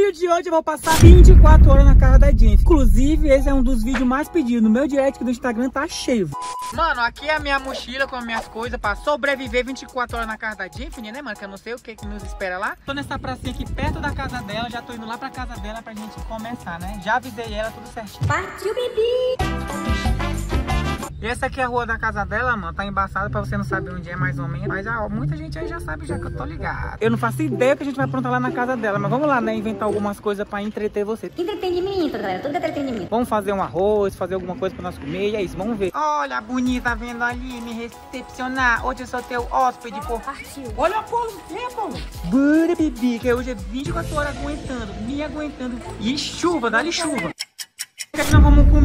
vídeo de hoje eu vou passar 24 horas na casa da Jennifer. Inclusive, esse é um dos vídeos mais pedidos. No meu direct do Instagram tá cheio. Mano, aqui é a minha mochila com as minhas coisas pra sobreviver 24 horas na casa da Jennifer, né, mano? Que eu não sei o que que nos espera lá. Tô nessa pracinha aqui perto da casa dela, já tô indo lá pra casa dela pra gente começar, né? Já avisei ela tudo certinho. Partiu, bebê! E essa aqui é a rua da casa dela, mano. Tá embaçada pra você não saber onde é mais ou menos. Mas ó, muita gente aí já sabe já que eu tô ligado. Eu não faço ideia que a gente vai aprontar lá na casa dela. Mas vamos lá, né? Inventar algumas coisas pra entreter você. Entretenimento, galera. Tudo é entretenimento. Vamos fazer um arroz, fazer alguma coisa pra nós comer. E é isso, vamos ver. Olha a bonita vindo ali me recepcionar. Hoje eu sou teu hóspede, pô. Partiu. Olha, Apolo. Vem, Apolo. Bora, bebê. Que hoje é 24 horas aguentando. Me aguentando. E chuva, dá-lhe chuva.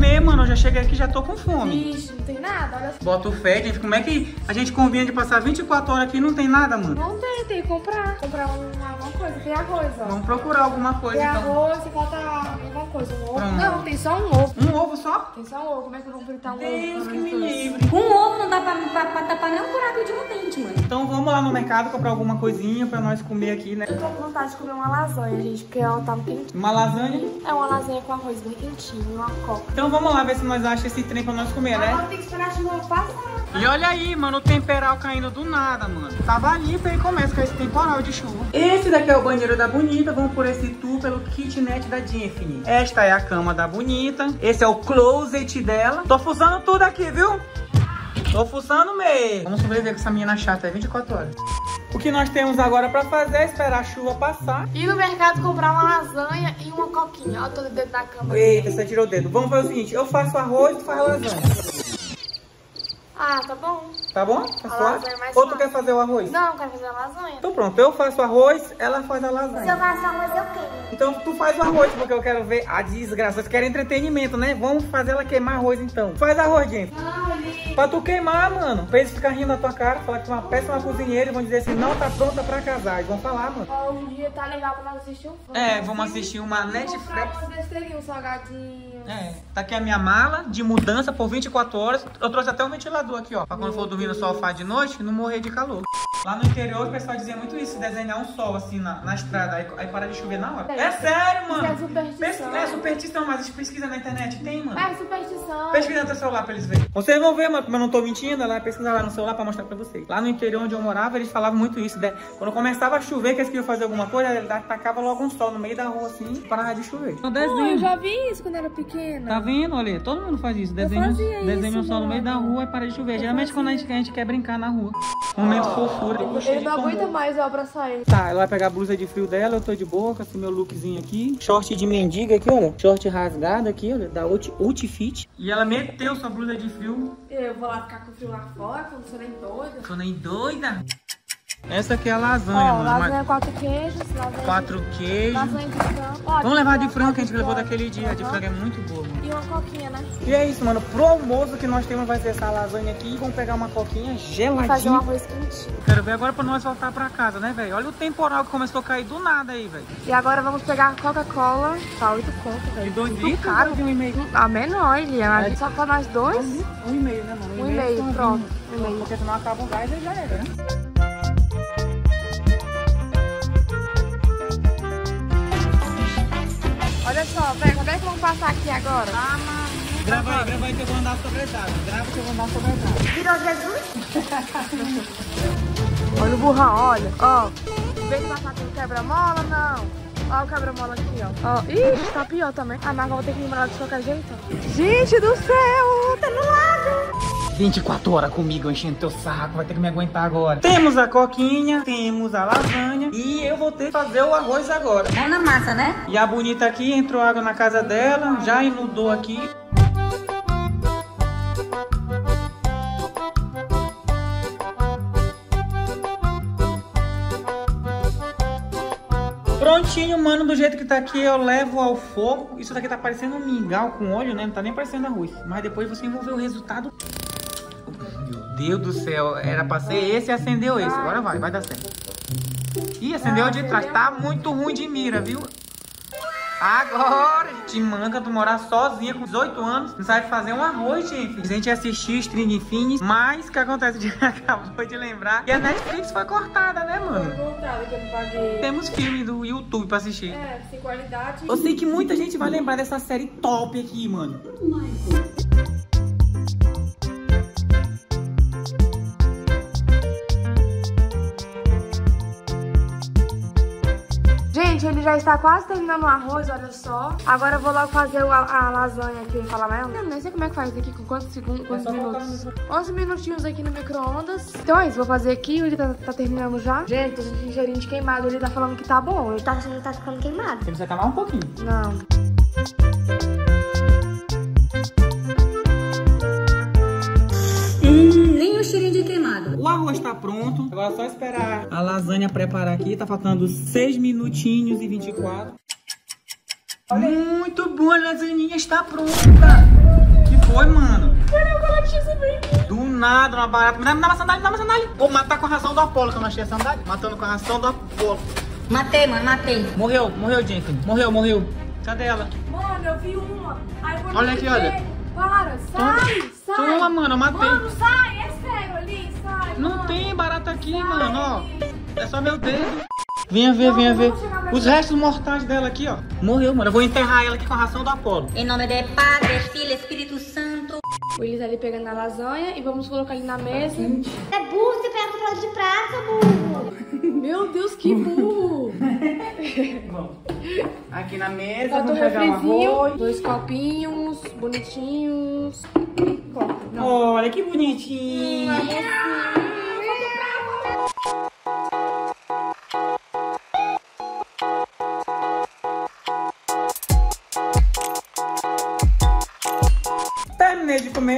Comer, mano? Eu já cheguei aqui já tô com fome. Não tem nada, olha só. Bota o fé, gente. Como é que a gente combina de passar 24 horas aqui e não tem nada, mano? Não tem, tem que comprar. Comprar uma, alguma coisa. Tem arroz, ó. Vamos procurar alguma coisa, Tem então. arroz e falta alguma coisa. Um ovo. Pronto. Não, tem só um ovo. Um ovo só? Tem só um ovo. Como é que eu vou fritar um Deus ovo? que me livre. Com ovo não dá pra, pra, pra tapar nem um buraco de um dente, mano. Então vamos lá no mercado comprar alguma coisinha pra nós comer aqui, né? Eu tô com vontade de comer uma lasanha, gente, porque ela tá quentinha. Uma lasanha. É uma lasanha com arroz bem quentinho uma coca. Então vamos lá ver se nós achamos esse trem pra nós comer, né? Agora tem que esperar a chuva passar. E olha aí, mano, o temporal caindo do nada, mano. Tava limpo e começa com esse temporal de chuva. Esse daqui é o banheiro da Bonita. Vamos por esse tour pelo kitnet da Tiffany. Esta é a cama da Bonita. Esse é o closet dela. Tô fuçando tudo aqui, viu? Tô fuçando mesmo. Vamos sobreviver com essa menina chata, é 24 horas. O que nós temos agora pra fazer é esperar a chuva passar. Ir no mercado comprar uma lasanha e uma coquinha. Ó, tô dentro da cama. Eita, você tirou o dedo. Vamos fazer o seguinte, eu faço arroz e tu faz lasanha. Ah, tá bom. Tá bom? Tá suave? lasanha é mais Ou tu fácil. quer fazer o arroz? Não, quero fazer a lasanha. Então pronto, eu faço arroz, ela faz a Se eu lasanha. faço arroz, eu queimo. Então tu faz o arroz, porque eu quero ver a desgraça. Vocês querem entretenimento, né? Vamos fazer ela queimar arroz então. Faz arroz, gente. Pra tu queimar, mano. Pra eles ficarem rindo da tua cara, falar que tu é uma péssima cozinheira e vão dizer assim, não tá pronta pra casar. Eles vão falar, mano. Em dia tá legal pra nós assistir um filme. É, vamos assistir uma comprar Netflix. besteirinhas, um salgadinho. É, tá aqui a minha mala de mudança por 24 horas. Eu trouxe até um ventilador aqui, ó. Pra quando for dormir no sofá de noite, não morrer de calor. Lá no interior, o pessoal dizia muito isso, desenhar um sol assim na, na estrada, aí, aí para de chover na hora. É sério, mano. Isso é superstição. Pes- É superstição, mas pesquisa na internet tem, mano. É superstição. Pesquisa no teu celular pra eles verem. Vocês vão ver, mano, como eu não tô mentindo, ela pesquisa lá no celular pra mostrar pra vocês. Lá no interior onde eu morava, eles falavam muito isso. né? Quando começava a chover, que eles queriam fazer alguma coisa, eles tacavam logo um sol no meio da rua assim, e parava de chover. Pô, eu já vi isso quando era pequena. Tá vendo, olha? Todo mundo faz isso. Desenha, desenha um sol no meio da rua e para de chover. Eu Geralmente quando a gente, a gente quer brincar na rua. Momento fofura. Ele não aguenta mais eu abraçar ele. Tá, ela vai pegar a blusa de frio dela, eu tô de boa com esse meu lookzinho aqui. Short de mendiga aqui, olha. Short rasgado aqui, olha, da Ultifit. E ela meteu sua blusa de frio. Eu vou lá ficar com frio lá fora, quando você nem doida. Tô nem doida. Essa aqui é a lasanha, Ó, mano. lasanha Mas- quatro queijos, lasanha Quatro queijos. Lasanha de frango. Ó, Vamos levar de frango que a gente de levou daquele dia. De Aham. frango é muito boa, mano. E uma coquinha, né? E é isso, mano. Pro almoço que nós temos vai ser essa lasanha aqui. Vamos pegar uma coquinha E fazer um geladinha. arroz quentinho. Quero ver agora pra nós voltar pra casa, né, velho? Olha o temporal que começou a cair do nada aí, velho. E agora vamos pegar a Coca-Cola. Tá 8 conto, De velho. dois Muito litros caro. de um e meio? A menor, Eliana. É. Só pra nós dois. Um e meio, né, mano? Um e meio, são pronto. Um e meio. Porque senão acaba o gás e já era, né? Só, velho. Como é que vamos passar aqui agora? Ah, mano. Grava aí, grava aí que eu vou andar sobre as águas. Grava que eu vou andar sobre as águas. Virou Jesus? Olha o burrão, olha. Ó. Em vez de passar com quebra-mola, não. Olha o quebra-mola aqui, ó. ó. Ih, tá pior também. Ah, mas vou ter que me mandar de qualquer jeito. ó. Gente do céu, tá no lago. 24 horas comigo enchendo teu saco, vai ter que me aguentar agora. Temos a coquinha, temos a lasanha e vou ter que fazer o arroz agora. Mão na massa, né? E a bonita aqui entrou água na casa dela, já inundou aqui. Prontinho, mano, do jeito que tá aqui, eu levo ao fogo. Isso daqui tá parecendo um mingau com óleo, né? Não tá nem parecendo arroz. Mas depois você vai ver o resultado. Meu Deus do céu, era pra ser esse e acendeu esse. Agora vai, vai dar certo. Ih, acendeu de trás. Tá muito ruim de mira, viu? Agora, gente, manca tu morar sozinha com 18 anos, não sabe fazer um arroz, gente. A gente assistiu String Finish, mas o que acontece? A gente acabou de lembrar que a Netflix foi cortada, né, mano? Voltada que eu não paguei. Temos filme do YouTube pra assistir. É, sem qualidade. Eu sei que muita gente vai lembrar dessa série top aqui, mano. Gente, já está quase terminando o arroz, olha só. Agora eu vou logo fazer o- a, a lasanha aqui, falar mais. Eu nem sei como é que faz aqui, com quantos segundos, quantos colocar minutos. 11 minutinhos aqui no micro-ondas. Então é isso, vou fazer aqui, ele tá, tá terminando já. Gente, esse cheirinho de queimado, ele tá falando que tá bom. Ele tá... Tá, tá ficando queimado. Temos que acabar um pouquinho. Não. O arroz tá pronto. Agora é só esperar a lasanha preparar aqui. Tá faltando 6 minutinhos e 24. Muito boa, a lasaninha está pronta. que foi, mano? Do nada, uma barata. Me dá, me dá uma sandália, me dá uma sandália. Vou matar com a ração do Apolo, que eu não achei a sandália. Matando com a ração do Apolo. Matei, mano, matei. Morreu, morreu, Jennifer. Morreu, morreu. Cadê ela? Mano, eu vi uma. Olha aqui, olha. Para, sai, sai. Toma, mano, eu matei. Mano, sai, É só meu dedo. Venha ver, venha ver. Os restos mortais dela aqui, ó. Morreu, mano. Eu vou enterrar ela aqui com a ração do Apolo. Em nome de Padre, Filho, Espírito Santo. O Elis ali pegando a lasanha e vamos colocar ali na mesa. É burro, você pega o prato de prata, burro. Meu Deus, que burro! Bom, aqui na mesa, o vamos pegar refrizinho, arroz. dois copinhos bonitinhos e copo. Olha que bonitinho. Terminei de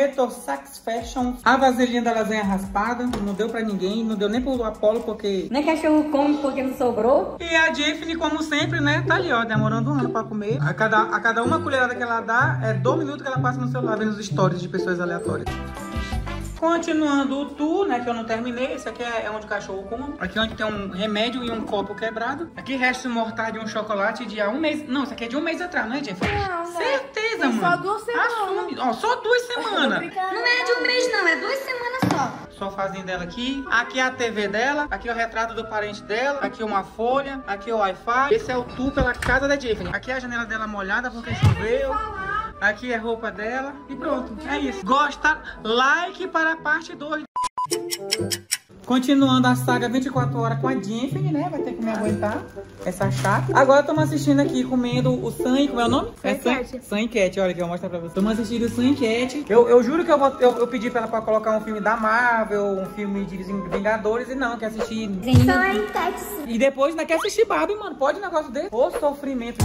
comer, tô satisfaction. A vasilhinha da lasanha raspada, não deu pra ninguém, não deu nem pro Apolo, porque... Nem cachorro come porque não sobrou. E a Tiffany, como sempre, né, tá ali, ó, demorando um ano pra comer. A cada, a cada uma colherada que ela dá, é dois minutos que ela passa no celular vendo os stories de pessoas aleatórias. Continuando o tour, né, que eu não terminei. Esse aqui é, é onde o cachorro come. Aqui é onde tem um remédio e um copo quebrado. Aqui restos mortais de um chocolate de há um mês. Não, isso aqui é de um mês atrás, não é, Jennifer? Não, não. Certeza, mano. só duas semanas. Assume. Ó, só duas semanas. Não é de um mês, não, é duas semanas só. Sofazinho dela aqui. Aqui é a TV dela. Aqui é o retrato do parente dela. Aqui é uma folha. Aqui é o Wi-Fi. Esse é o tour pela casa da Tiffany. Aqui é a janela dela molhada porque choveu. Aqui é a roupa dela. E pronto. É isso. Gosta? Like para a parte 2. Continuando a saga 24 horas com a Tiffany, né? Vai ter que me aguentar. Essa chata. Agora estamos assistindo aqui, comendo o Sam. Como é o nome? Sam é Cat. Sam Cat, olha que eu vou mostrar pra vocês. Estamos assistindo o Sam Cat. Eu, eu juro que eu, vou, eu, eu pedi pra ela pra colocar um filme da Marvel, um filme de Vingadores, e não, quer assistir. É enquete, sim. E depois ainda quer assistir Barbie, mano. Pode um negócio desse? Ô sofrimento.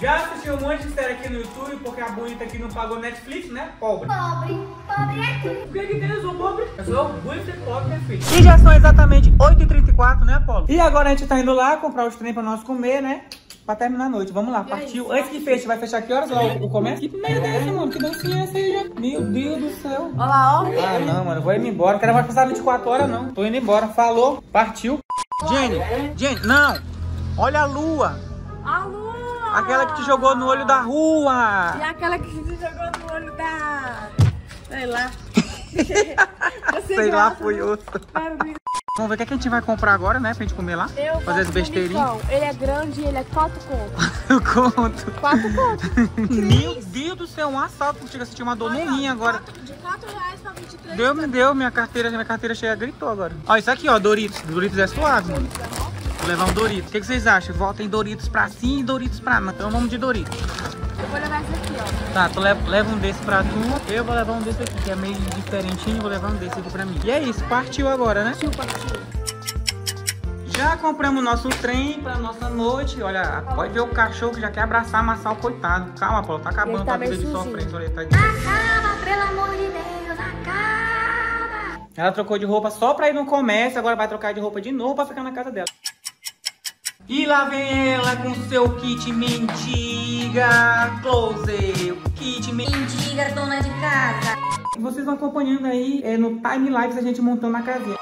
Já assistiu um monte de série aqui no YouTube porque a bonita aqui não pagou Netflix, né? Pobre. Pobre, pobre é tu. O que que tem? Eu sou pobre. Eu sou muito pobre, minha filha. E já são exatamente 8h34, né, Paulo? E agora a gente tá indo lá comprar os trem pra nós comer, né? Pra terminar a noite. Vamos lá, partiu. Antes que feche, vai fechar que horas lá o, o comércio? Que merda é essa, mano? Que dancinha é essa aí, já? Meu Deus do céu. Olha lá, ó. Ah, não, mano. Vou ir embora. Não quero mais passar 24 horas, não. Tô indo embora. Falou. Partiu. Jenny, Jenny, não. Olha a lua. A lua! Aquela que te jogou no olho da rua. E aquela que se jogou no olho da... Sei lá. Sei lá, foi né? ver. Vamos ver o que, é que a gente vai comprar agora, né? Pra gente comer lá. Eu Fazer as besteirinhas. Ele é grande e ele é 4 contos. Eu conto. 4 contos. Meu Deus do céu, um assalto. Chega a sentir uma dor no rim agora. De 4 reais pra 23 Deu, me deu. Minha carteira, minha carteira cheia gritou agora. Ó, isso aqui, ó, Doritos. Doritos é suave, mano. Vou levar um Doritos. O que, que vocês acham? Votem Doritos pra sim e Doritos pra não. Então vamos de Doritos. Eu vou levar esse aqui, ó. Tá, tu leva, leva um desse pra tu. Eu vou levar um desse aqui, que é meio diferentinho. Vou levar um desse aqui pra mim. E é isso, partiu agora, né? Tio, partiu. Já compramos nosso trem pra nossa noite. Olha, pode ver o cachorro que já quer abraçar, amassar o coitado. Calma, Paulo, tá acabando tá vida de sofrência. Olha, tá de- Acaba, pelo amor de Deus, acaba. Ela trocou de roupa só pra ir no comércio, agora vai trocar de roupa de novo pra ficar na casa dela. E lá vem ela com seu kit mendiga, close, kit mendiga. Dona de casa. Vocês vão acompanhando aí é, no time lives a gente montando a casinha.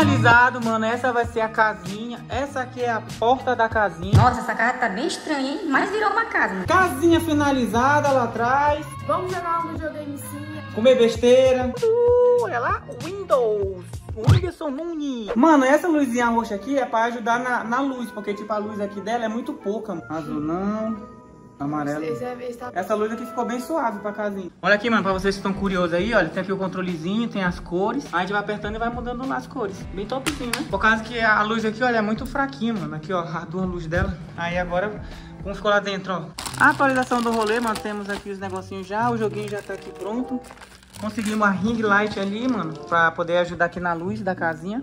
Finalizado, mano, essa vai ser a casinha. Essa aqui é a porta da casinha. Nossa, essa casa tá bem estranha, hein? Mas virou uma casa, mano. Casinha finalizada lá atrás. Vamos jogar um videogame sim. Comer besteira. Uh, olha lá, Windows. Whindersson Nunes. Mano, essa luzinha roxa aqui é pra ajudar na, na luz, porque tipo a luz aqui dela é muito pouca. mano. Azul não. Amarelo. Tá... Essa luz aqui ficou bem suave pra casinha. Olha aqui, mano, pra vocês que estão curiosos aí, olha, tem aqui o controlezinho, tem as cores. Aí a gente vai apertando e vai mudando lá as cores. Bem topzinho, né? Por causa que a luz aqui, olha, é muito fraquinha, mano. Aqui, ó, as duas luzes dela. Aí agora, como ficou lá dentro, ó. A atualização do rolê, mano, temos aqui os negocinhos já, o joguinho já tá aqui pronto. Conseguimos uma ring light ali, mano, pra poder ajudar aqui na luz da casinha.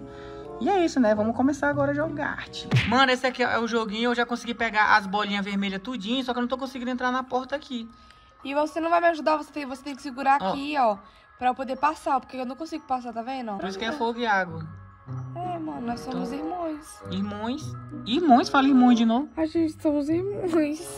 E é isso, né? Vamos começar agora a jogar. Mano, esse aqui é o joguinho. Eu já consegui pegar as bolinhas vermelhas tudinho, só que eu não tô conseguindo entrar na porta aqui. E você não vai me ajudar, você tem, você tem que segurar Ó. aqui, ó. Pra eu poder passar, porque eu não consigo passar, tá vendo? Por isso que é fogo e água. É, mano, nós somos irmãos. Irmãos. Irmãos? Fala irmãos de novo. A gente somos irmãos.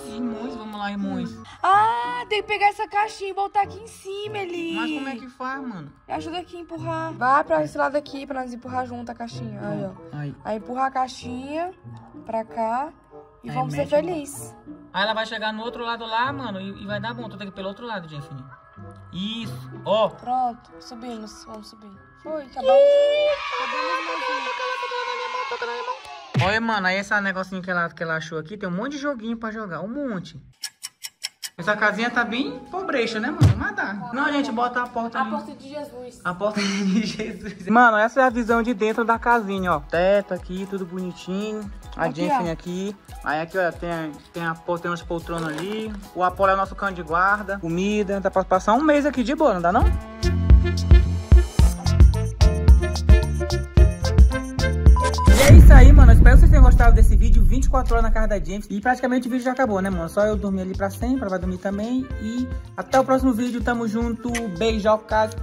Irmãos, vamos lá, irmãos. Ah, tem que pegar essa caixinha e botar aqui em cima, Eli. Mas como é que faz, mano? Ajuda aqui a empurrar. Vai pra esse lado aqui pra nós empurrar junto a caixinha. Aí, ó. Aí. Aí empurra a caixinha pra cá e Aí vamos ser felizes. Aí ela vai chegar no outro lado lá, mano, e, e vai dar bom. Tu tem que ir pelo outro lado, Jeffney. Isso. Ó. Pronto, subimos, vamos subir. Foi, acabamos Olha, mano, aí esse negocinho que ela, que ela achou aqui, tem um monte de joguinho pra jogar, um monte. Essa casinha tá bem pobrecha, né, mano? Mas dá. Não, a gente bota a porta A ali. porta de Jesus. A porta de Jesus. Mano, essa é a visão de dentro da casinha, ó. Teto aqui, tudo bonitinho. A Aqui, Jensen ó. aqui. Aí aqui, ó, tem, a- tem, a, tem umas poltronas ali. O Apolo é o nosso cão de guarda. Comida. Dá pra passar um mês aqui de boa, não dá não? Mano. Espero que vocês tenham gostado desse vídeo. 24 horas na casa da James. E praticamente o vídeo já acabou, né, mano? Só eu dormir ali pra sempre. Ela vai dormir também. E até o próximo vídeo. Tamo junto. Beijocas.